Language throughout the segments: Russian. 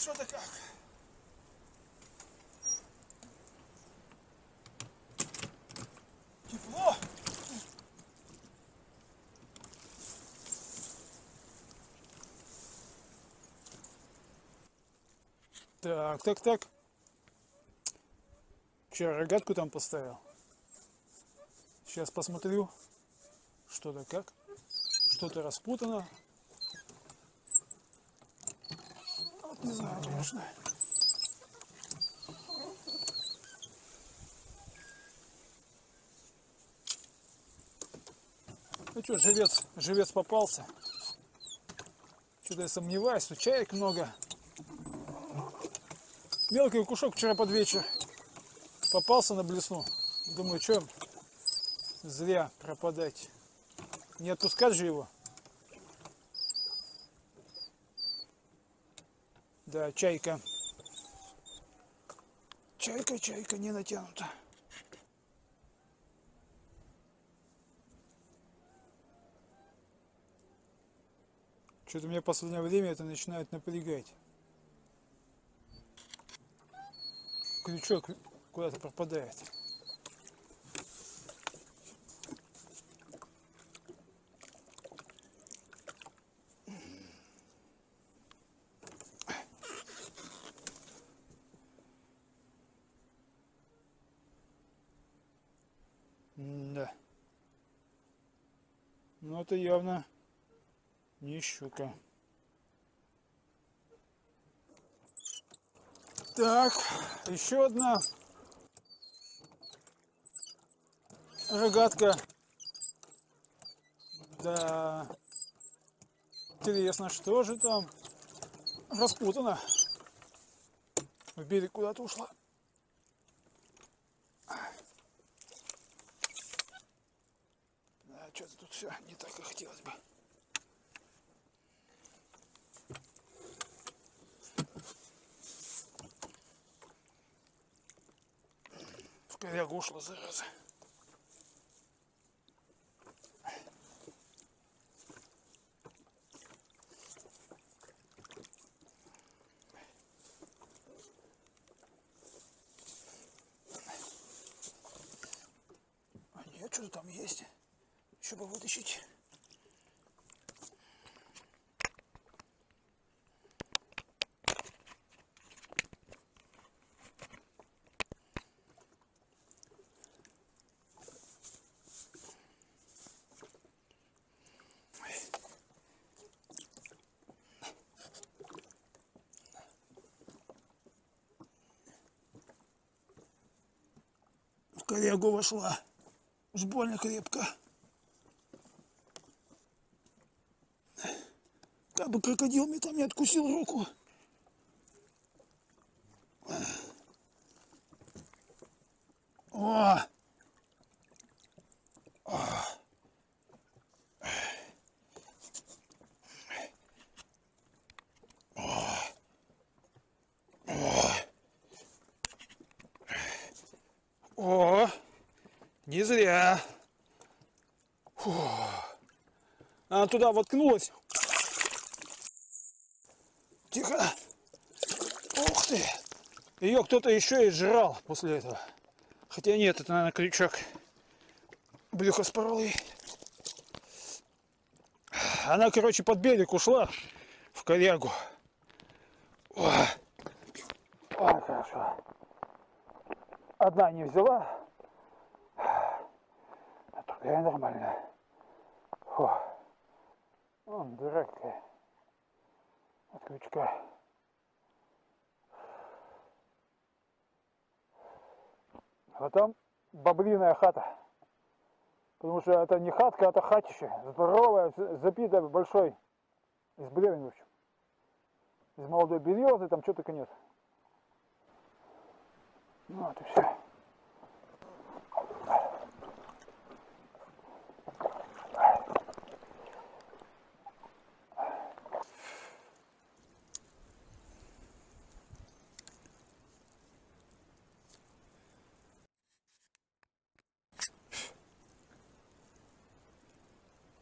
что ты как? Тепло? Так, так, так. Вчера рогатку там поставил. Сейчас посмотрю, что да как. Что-то распутано. Вот не. Ну что, живец, живец попался. Что-то я сомневаюсь, тут чаек много. Мелкий кушок вчера под вечер попался на блесну. Думаю, что зря пропадать. Не отпускать же его. Да, чайка. Чайка, чайка не натянута. Что-то меня в последнее время это начинает напрягать. Крючок куда-то пропадает. Да. Ну это явно не щука. Так, еще одна рогатка. Да. Интересно, что же там распутано. В берег куда-то ушла. Да, что-то тут все не так, как хотелось бы. В корягу ушла, зараза. А что-то там есть. Еще бы вытащить. В корягу вошла. Уж больно крепко. Бы крокодил мне там не откусил руку. О! О! Не зря. Фу. Она туда воткнулась. Ее кто-то еще и жрал после этого. Хотя нет, это, наверное, крючок. Блюха ей. Она, короче, под берег ушла в корягу. О, Ой, хорошо. Одна не взяла, а другая нормальная. Фу. Он дурак. От крючка. А там бобриная хата. Потому что это не хатка, это хатище. Здоровая, з- запитая большой. Из бревен, в общем. Из молодой березы, там что только нет. Ну вот и все.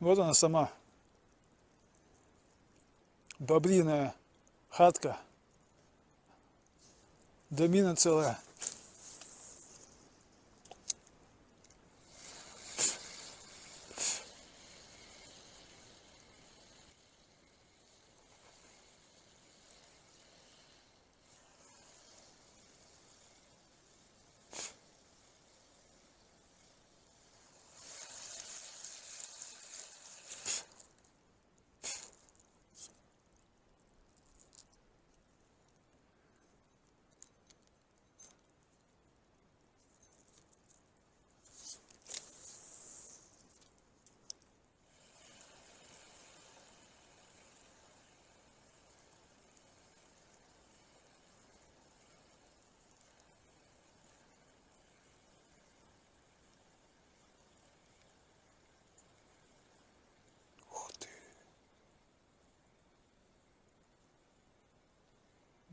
Вот она сама. Бобриная хатка. Домина целая.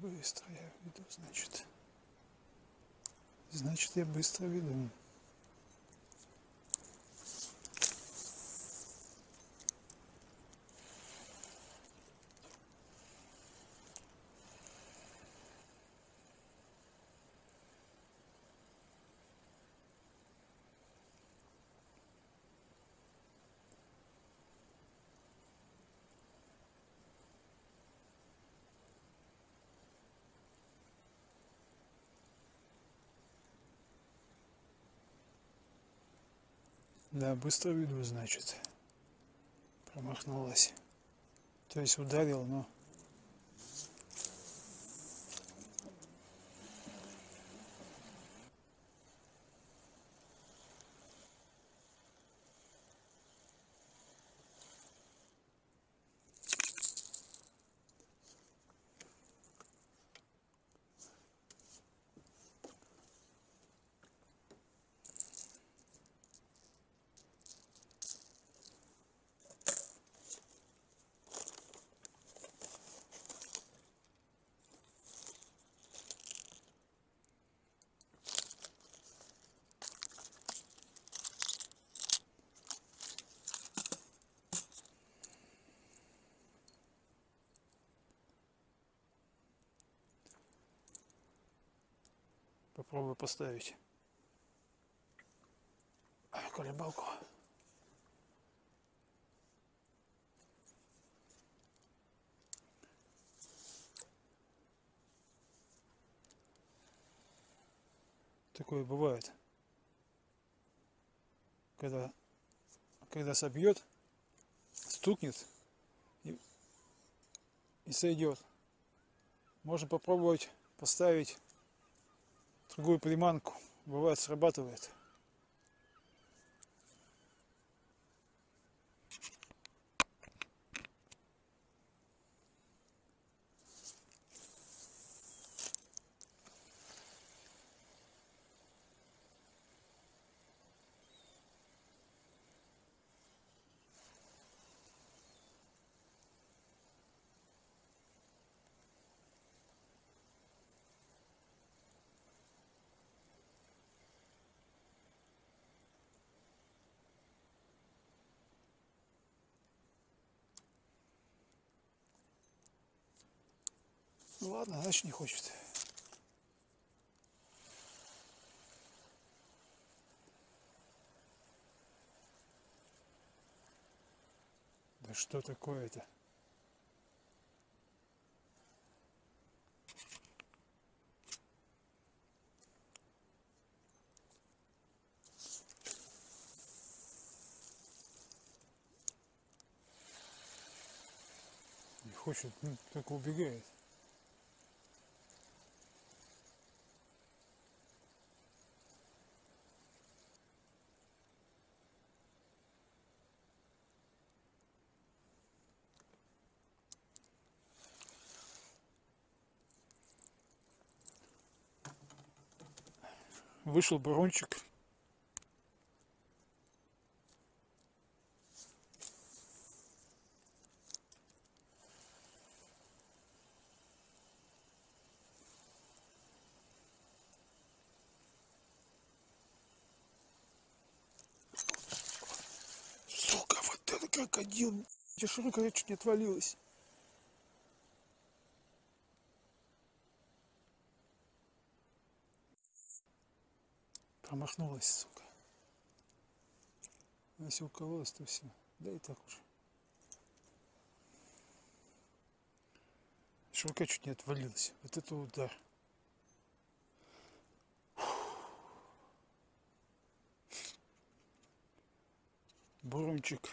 Быстро я веду, значит. Значит, я быстро веду. Да, быстро веду, значит. Промахнулась. То есть ударил, но... Попробую поставить колебалку. Такое бывает. Когда, когда собьет, стукнет и, и сойдет. Можно попробовать поставить другую приманку. Бывает срабатывает. Ну ладно, значит не хочет. Да что такое-то? Не хочет, ну, только убегает. Вышел барончик. Сука, вот это крокодил. Я широко чуть не отвалилась. Промахнулась, сука. А Если укололась, то все. Да и так уже. Шурка чуть не отвалилась. Вот это удар. Бурунчик.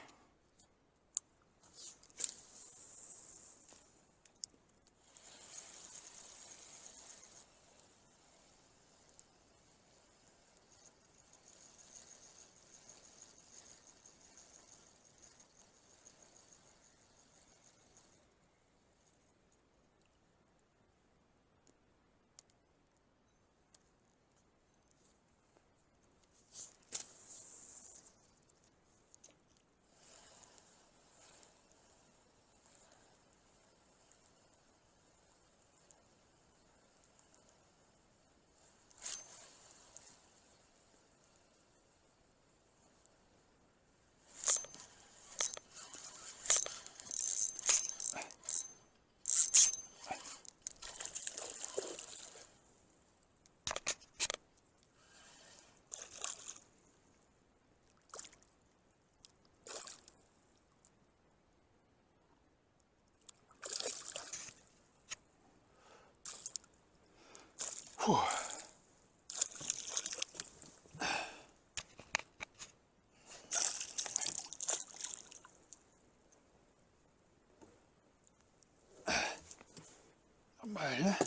Нормально.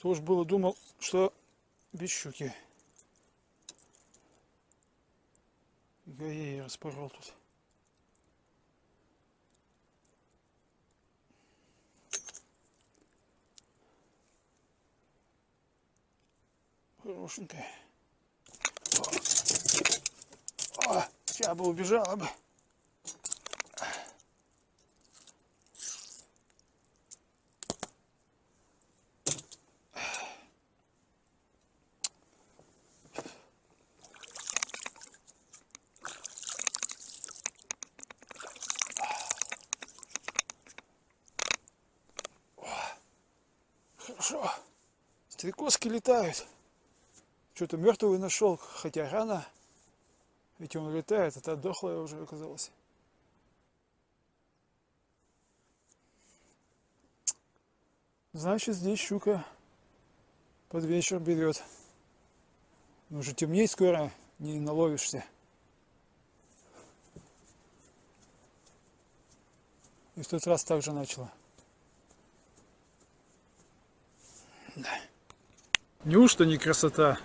Тоже было думал, что без щуки. Я ей распорол тут. Хорошенькая. О, сейчас бы убежала бы. Хорошо. Стрекозки летают. Что-то мертвую нашел, хотя рано. Ведь он летает, это дохлая уже оказалось. Значит, здесь щука под вечер берет. Ну, уже темнеет скоро, не наловишься. И в тот раз также начала. Да. Неужто не красота?